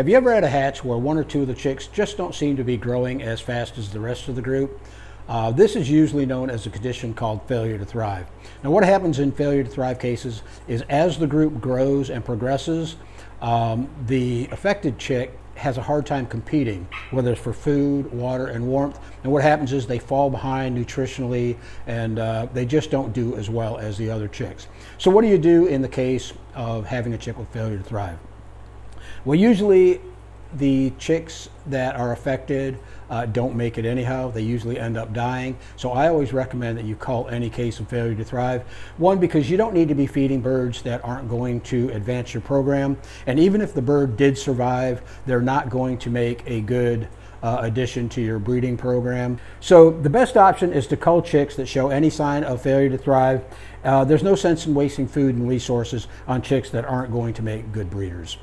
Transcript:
Have you ever had a hatch where one or two of the chicks just don't seem to be growing as fast as the rest of the group? Uh, this is usually known as a condition called failure to thrive. Now, what happens in failure to thrive cases is as the group grows and progresses, um, the affected chick has a hard time competing, whether it's for food, water, and warmth. And what happens is they fall behind nutritionally and uh, they just don't do as well as the other chicks. So, what do you do in the case of having a chick with failure to thrive? Well, usually the chicks that are affected uh, don't make it anyhow. They usually end up dying. So I always recommend that you cull any case of failure to thrive. One, because you don't need to be feeding birds that aren't going to advance your program. And even if the bird did survive, they're not going to make a good uh, addition to your breeding program. So the best option is to cull chicks that show any sign of failure to thrive. Uh, there's no sense in wasting food and resources on chicks that aren't going to make good breeders.